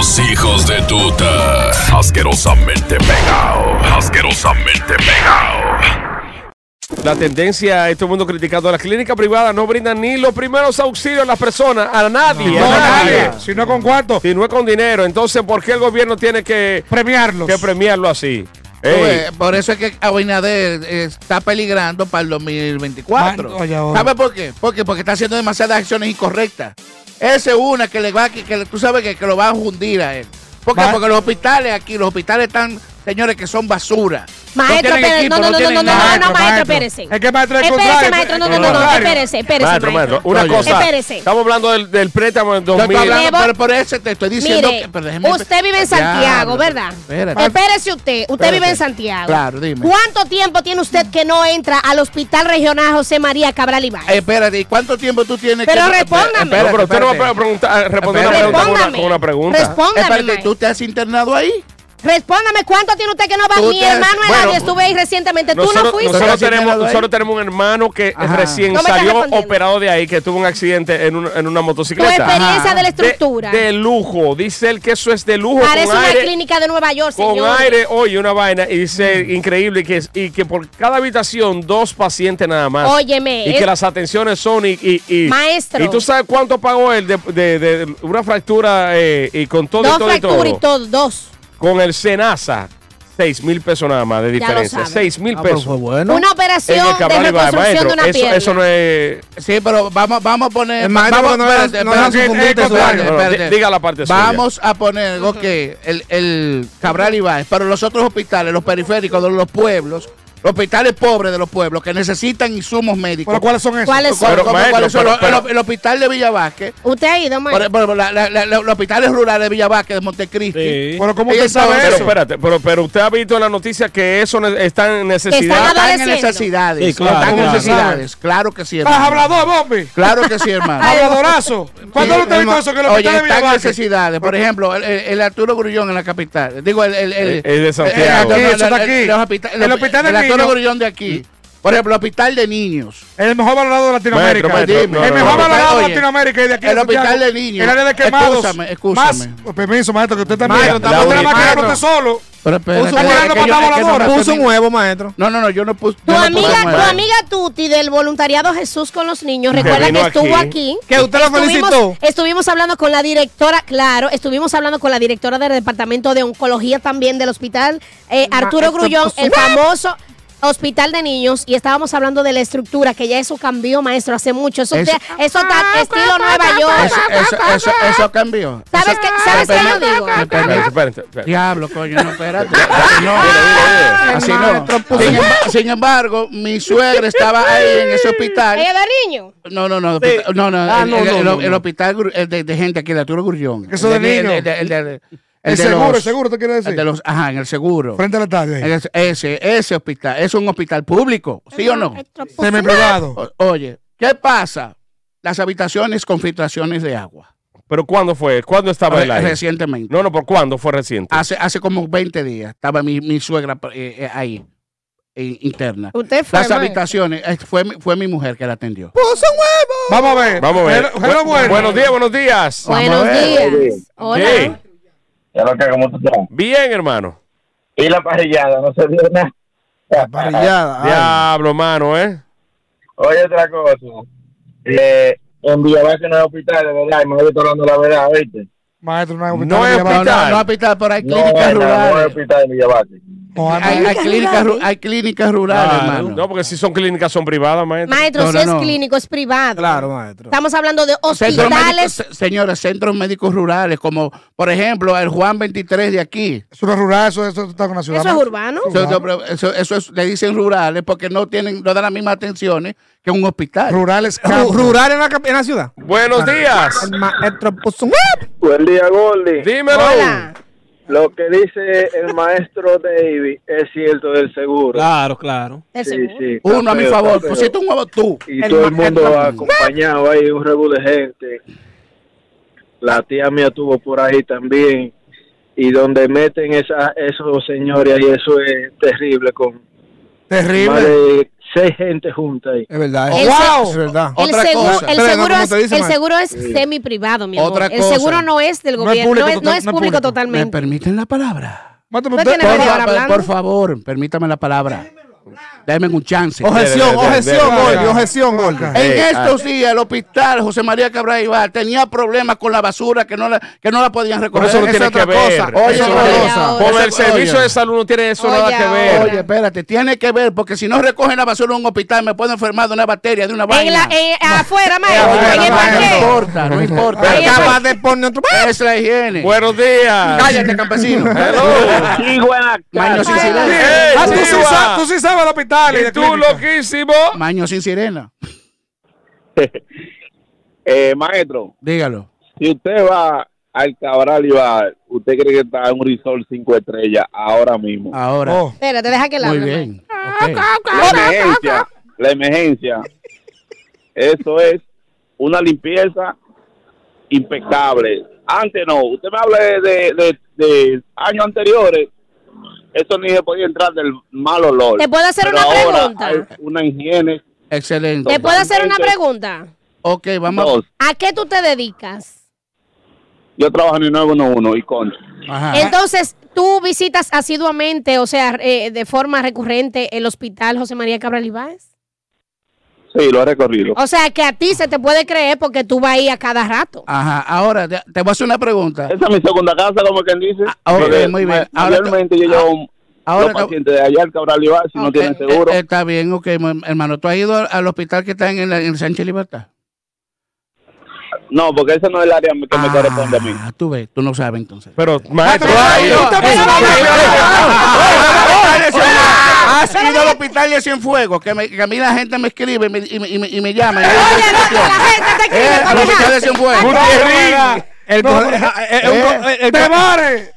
Los hijos de tuta. Asquerosamente pegado. Asquerosamente pegado. La tendencia es todo el mundo criticando a las clínicas privadas no brindan ni los primeros auxilios a las personas, a nadie, No, a nadie. nadie. Si no con cuánto. Si no es con dinero, entonces ¿por qué el gobierno tiene que premiarlos? Que premiarlo así. Ey, Por eso es que Abinader está peligrando para el 2024. Man, oye, ahora. ¿Sabe por qué? Porque, porque está haciendo demasiadas acciones incorrectas. Esa es una que le va que, que tú sabes que, que lo va a hundir a él. ¿Por qué? Porque los hospitales aquí, los hospitales están, señores, que son basura. Maestro, equipo, no, no, no, no, no, no, nada. no, maestro, espérese. Es que maestro es Espérese, maestro, no, no, no, no, espérese, espérese, maestro, maestro, una Oye. cosa. Espérese. Estamos hablando del, del préstamo estoy 2000. hablando, pero por eso te estoy diciendo Mire, que. pero déjeme- usted vive en Santiago, ¿verdad? Espérate. Espérese usted, usted vive en Santiago. Claro, dime. ¿Cuánto tiempo tiene usted que no entra al Hospital Regional José María Cabral Ibáñez? Eh, espérate, ¿y cuánto tiempo tú tienes Pero que.? respóndame. No, Espérate, pero usted no va a responder una pregunta con una, Respóndame. pregunta. Respóndame. ¿tú te has internado ahí? Respóndame, ¿cuánto tiene usted que no va? Mi te- hermano Bueno, Eladio estuve ahí recientemente. ¿Tú no fuiste? nosotros ¿Nosotros tenemos, nosotros tenemos un hermano que Ajá. recién No salió operado de ahí, que tuvo un accidente en, un- en una Tu motocicleta. experiencia de la estructura. de lujo. Dice él que eso es de lujo. Parece con una aire, clínica de Nueva York, con señor. aire, oye, una vaina. Y dice increíble que, es- y que por cada habitación dos pacientes nada más. Óyeme, Y es- que las atenciones son y... y, y- Maestro. ¿Y tú sabes cuánto pagó él de, de- de una fractura eh, y con todo Dos y todo y todo? fracturas y todo, dos. Con el Senasa, 6 mil pesos nada más de diferencia. sabe. 6 mil Ah, pesos. fue bueno. Una operación de reconstrucción maestro, de una eso, pierna. eso no es... Sí, pero vamos, vamos a poner. Vamos, no dejan- espérate, no dejan espérate, diga la parte suya. Vamos a poner, ok, el, el Cabral Ibáñez, pero los otros hospitales, los periféricos de los pueblos, los hospitales pobres de los pueblos que necesitan insumos médicos. ¿Pero cuáles son esos? ¿Cuáles son? ¿Cuál- Pero, cómo- maestro, cuáles son? pero- Los- pero- el, el hospital de Villavasque, ¿Usted ha ido, maestro? por- la- la- la- los hospitales rurales de Villavasque, de Montecristi. Sí. Pero ¿cómo usted sabe entonces- Pero eso? espérate, pero, pero usted ha visto en la noticia que eso ne- está en necesidad. Están Están en necesidades. Sí, claro, están en claro. necesidades. Claro que sí, ¿Estás hermano. hablador, Bombi? Claro que sí, hermano. Habladorazo. ¿Cuándo Sí, usted ha visto eso? Que el Oye, hospital de están en necesidades. Por ejemplo, el, el- el Arturo Grullón en la capital. Digo, el, el, el, El- el de Santiago. Aquí, eso el- aquí. los hospita- El hospital de el Arturo niños. Grullón de aquí. Por ejemplo, el hospital de niños. El mejor valorado de Latinoamérica. Maestro, maestro, no, el mejor valorado de Latinoamérica y de aquí el de hospital de niños. El área de quemados. Excúsame. Más, oh, permiso, maestro, que usted también. Maestro, usted estamos nada más quedándote solo. Pero espérate, Puso que- un Puso un huevo, maestro. No, no, no, yo no puse. Tu amiga, puse tu amiga Tuti del voluntariado Jesús con los niños, recuerda que estuvo aquí. aquí. Que usted lo felicitó. Estuvimos hablando con la directora, claro, estuvimos hablando con la directora del departamento de oncología también del hospital, eh, Arturo Grullón, el famoso hospital de niños, y estábamos hablando de la estructura, que ya eso cambió, maestro, hace mucho. Eso, Eso- te- eso está estilo Nueva York. Eso, eso, eso, eso cambió. ¿Sabes qué- sabes qué yo digo? Me permite- Espérate, espérate, espérate. Diablo, coño, no, espérate. Así no. Así no. Sin, emba- sin embargo, mi suegra estaba ahí en ese hospital. ¿Ella de niño? No, no, no, no, no, Ah, el, hospital de, gente aquí, de Arturo Gurrión. Eso de el niños. El, el el El seguro, los- el seguro, ¿te quiere el decir? de los, ajá, en el seguro. Frente al estadio. ahí. Ese, ese, ese hospital, es un hospital público, ¿sí o no? Semi-privado. O- oye, ¿qué pasa? Las habitaciones con filtraciones de agua. ¿Pero cuándo fue? ¿Cuándo estaba él Re- ahí? Recientemente. No, no, ¿por cuándo fue reciente? Hace, hace como 20 días estaba mi, mi suegra eh, eh, ahí, eh, interna. Usted fue, Las maestro. habitaciones, eh, fue, mi- fue mi mujer que la atendió. Vamos a ver. Vamos a ver. Bueno. Buenos días, buenos días. Buenos días. Hola. Sí. Ya lo que ¿cómo tú estás? Bien, hermano. Y la parrillada, no se vio nada. Parrillada. ay. Diablo, mano, ¿eh? Oye, otra cosa. Eh, en Villavasque no hay hospital, de verdad, y me estoy hablando la verdad, ¿viste? Maestro, no hay hospital. No hay de No, no, no hospital, pero hay No, clínicas hay no hay rurales. hospital en Villavasque. No, Hay, hay clínicas, ru- hay clínicas rurales, Claro. hermano. No, porque si son clínicas, son privadas, maestro. Maestro, No, si no, es no. clínico, es privado. Claro, maestro. Estamos hablando de hospitales. se- señores, centros médicos rurales, como por ejemplo el Juan 23 de aquí. Eso no es rural, eso, eso está con la ciudad. ¿Eso es urbano? Eso, eso- eso es- le dicen rurales porque no tienen, no dan las mismas atenciones que un hospital. Rurales. Rural en la, en la ciudad. Buenos días. El maestro un Buen día, Gordy. Dímelo. Hola. Lo que dice el maestro David es cierto del seguro. Claro, claro. ¿El Sí, seguro? sí. Uno a mi favor, pero- pusiste un huevo tú. Y El todo el mundo acompañado ahí, un revuelo de gente. La tía mía estuvo por ahí también. Y donde meten esa, esos señores ahí, eso es terrible, con más Terrible. de seis gente juntas ahí. Es verdad. El Es, verdad. El, Otra seguro, cosa. el no, seguro es, dice, el seguro es semi privado, mi amor. Otra el cosa. seguro no es del No es gobierno, no público es, no total- es no es público público. ¿Me totalmente. permiten la palabra? Mátame por favor, permítame la palabra. Déjenme un chance. Objeción, objeción, Gordy, objeción, Gordy. En Eh, estos días el hospital José María Cabral Ibar tenía problemas con la basura que no la, que no la podían Por recoger. eso no Esa tiene es que otra ver. cosa. Oye. Con el servicio oye. de salud no tiene eso Oye, nada que ver. Oye, espérate, tiene que ver, porque si no recogen la basura en un hospital me puedo enfermar de una bacteria, de una En vaina. la, en- afuera, maestro, en el no, importa, no importa. Oye, Acaba de poner otro. Es la higiene. Buenos días. Cállate, campesino. Hello. En Maño sin Ah, tú sí, sabes, sabes el hospital. y tú, clínica. loquísimo. Maño sin sirena. Eh, maestro, Dígalo. si usted va al Cabral y va, usted cree que está en un resort cinco estrellas ahora mismo. Ahora. Oh, Espérate, deja que la Muy hable. bien. Ok. La emergencia, la emergencia, eso es una limpieza impecable. Antes no, usted me habla de, de, de- de años anteriores, eso ni se podía entrar del mal olor. ¿Te puedo hacer Pero una ahora pregunta? hay una higiene. Excelente. ¿Te puedo hacer una pregunta? Ok, vamos. Dos, ¿A qué tú te dedicas? yo trabajo en el 911 y con Ajá. Entonces, tú visitas asiduamente, o sea, eh, de forma recurrente, el hospital José María Cabral Ibáez. Sí, lo he recorrido. O sea, que a ti se te puede creer porque tú vas ahí a cada rato. Ajá. Ahora, te te voy a hacer una pregunta. Esa es mi segunda casa, como quien dice. Ah, ok, Porque muy bien. ma- Ahora Mayormente te- yo llevo ahora los te- pacientes de allá al Cabral Ibar, si no tienen seguro. eh, eh, está bien, ok, hermano. ¿Tú has ido al- al hospital que está en el, en el Sánchez Libertad? no, porque ese no es el área que me corresponde a mí. Ah, tú ves, tú no sabes entonces. Pero, maestro, Has ido al hospital de Cienfuegos, que, me- que a mí la gente me escribe y me, y me, y me- y me llama. y Oye, no, la gente te escribe Eh, al hospital de. Cienfuegos. Gutiérrez. El, No, eh, eh, eh, el- ¡Te vare!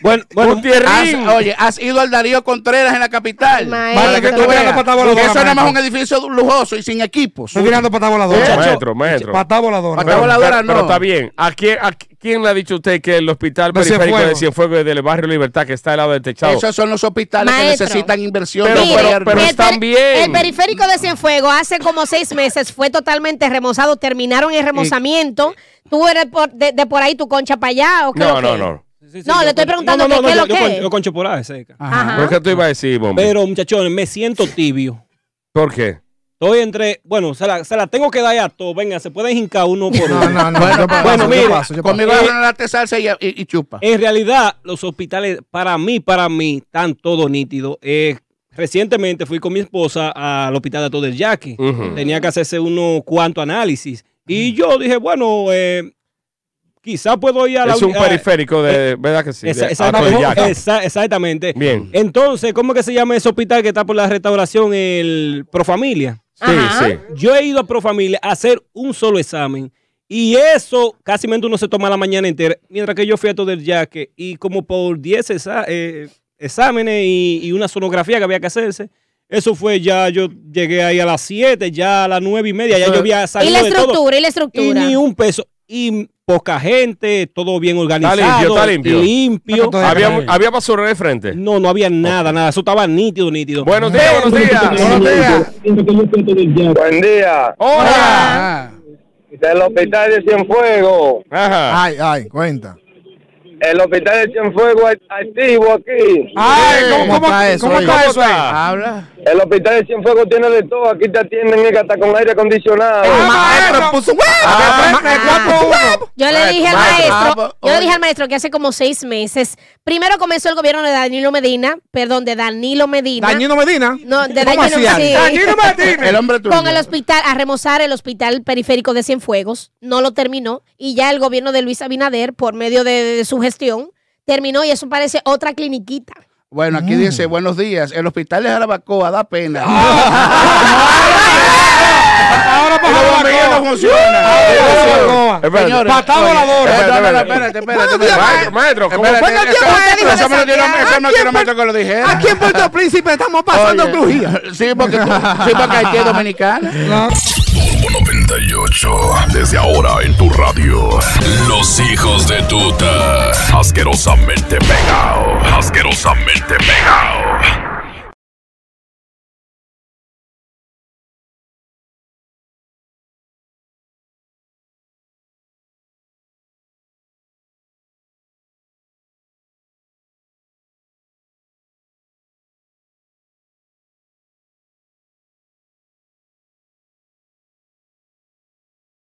Bueno, bueno. Has- oye, has ido al Darío Contreras en la capital. Maestro. Para que tú veas. voladora, Eso nada más es un edificio lujoso y sin equipos. Estoy tirando patada Eh, voladora. Maestro, maestro. Patada voladora. Pero- no. pero está bien. ¿A quién, a quién le ha dicho usted que el hospital De periférico de Cienfuegos. Del barrio Libertad que está al lado del techado? Esos son los hospitales Maestro. que necesitan inversión. Pero- pero- pero están bien. El periférico de Cienfuegos hace como seis meses fue totalmente remozado, terminaron el remozamiento. ¿Tú eres por- de, de por ahí tu concha para allá o qué? no, lo no, que? no. Sí, sí, No, le estoy preguntando no, no, que no, qué es yo- lo yo que con-. Yo concho por ahí, seca. Ajá. ¿Por qué tú ibas a decir, bomba? Pero, muchachones, me siento tibio. ¿Por qué? Estoy entre. Bueno, se la, se la tengo que dar a todos. Venga, se pueden hincar uno por uno. No, no, no. Bueno, paso, bueno, yo mire, paso, yo paso. Conmigo agarran la salsa y, y, y chupa. En realidad, los hospitales, para mí, para mí, están todos nítidos. Eh, recientemente fui con mi esposa al hospital de todo el Yaqui. Ujú. Tenía que hacerse unos cuantos análisis. Y yo dije, bueno, eh, quizá puedo ir a la Es un a- periférico de, ¿verdad que sí? Esa- De- esa- a Toyaca. esa- exactamente. Bien. Entonces, ¿cómo que se llama ese hospital que está por la restauración? El Profamilia. Sí, Ajá. sí. Yo he ido a Profamilia a hacer un solo examen. Y eso casi uno se toma la mañana entera. Mientras que yo fui a todo el yaque y como por 10 exa- eh, exámenes y, y una sonografía que había que hacerse. Eso fue ya, yo llegué ahí a las 7, ya a las 9 y media, ya yo había ¿Y salido la de todo. estructura? ¿Y la Y estructura? ni un peso. Y poca gente, todo bien organizado. limpio, está limpio. limpio. Todo Había, había basura de frente. No, no había nada, nada. Eso estaba nítido, nítido. Buenos días, buenos días. Buenos días. Buen día. Hola. Ah, Del hospital de Cienfuegos. Ajá. Ay, ay, cuenta. El hospital de Cienfuegos activo aquí. Ay, ¿cómo, ¿Cómo cómo, está eso cómo está ¿Cómo eso ahí? habla. El hospital de Cienfuegos tiene de todo. Aquí te atienden y hasta con aire acondicionado. Maestro, puso huevo. Ah. Uno. Yo le dije al maestro, ah, yo le dije al maestro que hace como seis meses, primero comenzó el gobierno de Danilo Medina, perdón, de Danilo Medina. Dañino Medina. No, de ¿Cómo Danilo sí. Danilo Martínez. El hombre tuyo. Con el hospital, a remozar el hospital periférico de Cienfuegos, no lo terminó, y ya el gobierno de Luis Abinader, por medio de, de su terminó, y eso parece otra cliniquita. Bueno, aquí dice, buenos días. El hospital de Jarabacoa da pena. la bombillos no coa. funcionan. Espérate. Señores, Patada voladora. Espérate, espérate. Maestro, ¿cómo fue que eso- no quiero que lo dijera. Aquí en Puerto Príncipe estamos pasando crujía. Sí, porque, sí, porque Haití es dominicana. Turbo 98, desde ahora en tu radio. Los hijos de tuta. Asquerosamente pegado. Asquerosamente pegado.